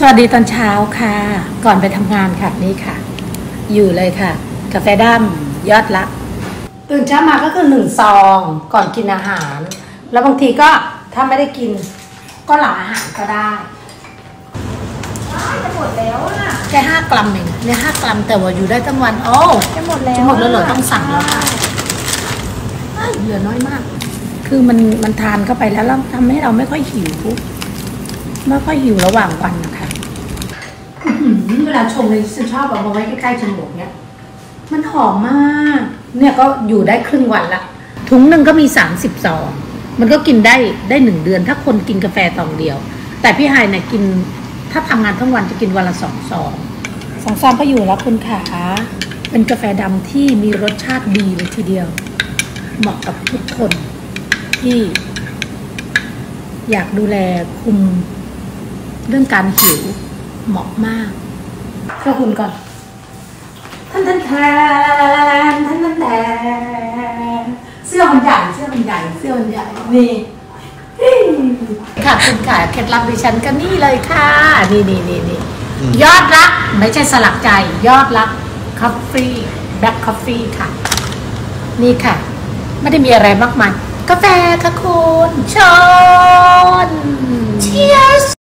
สวัสดีตอนเช้าค่ะ ก่อนไปทำงานค่ะนี่ค่ะ อยู่เลยค่ะ กาแฟดำยอดรัก ตื่นเช้ามาก็คือหนึ่งซอง ก่อนกินอาหาร แล้วบางทีก็ถ้าไม่ได้กิน ก็หลังอาหารก็ได้จะหมดแล้วอะแค่ห้ากรัมเองเนี่ยห้ากรัมแต่ว่าอยู่ได้ทั้งวัน โอ้จะหมดแล้วจะหมดแล้วเหรอต้องสั่งแล้วค่ะอ้าวเหลือน้อยมาก คือมันมันทานเข้าไปแล้วแล้วทำให้เราไม่ค่อยหิวไม่ค่อยหิวระหว่างวันนะคะอื้อหือ เวลาชงเลยฉันชอบเอามาไว้ใกล้ๆจมูกเนี่ยมันหอมมาก เนี่ยก็อยู่ได้ครึ่งวันละ ถุงหนึ่งก็มีสามสิบซองมันก็กินได้ได้หนึ่งเดือน ถ้าคนกินกาแฟซองเดียว แต่พี่ไฮเนี่ยกิน ถ้าทำงานทั้งวันจะกินวันละสองซองสองซองก็อยู่แล้วคุณขาเป็นกาแฟดำที่มีรสชาติดีเลยทีเดียว เหมาะกับทุกคนที่ อยากดูแลคุมเรื่องการหิวเหมาะมาก เพื่อคุณก่อนท่านท่านแทนท่านท่านแทนเสื้อมันใหญ่เสื้อมันใหญ่เสื้อมันใหญ่นี่ค่ะคุณค่ะเคล็ดลับดิฉันก็นี่เลยค่ะ นี่นี่นี่นี่ยอดรัก ไม่ใช่สลักใจ ยอดรักคอฟฟี่แบล็คคอฟฟี่ค่ะ นี่ค่ะ ไม่ได้มีอะไรมากมายกาแฟค่ะคุณชน Cheers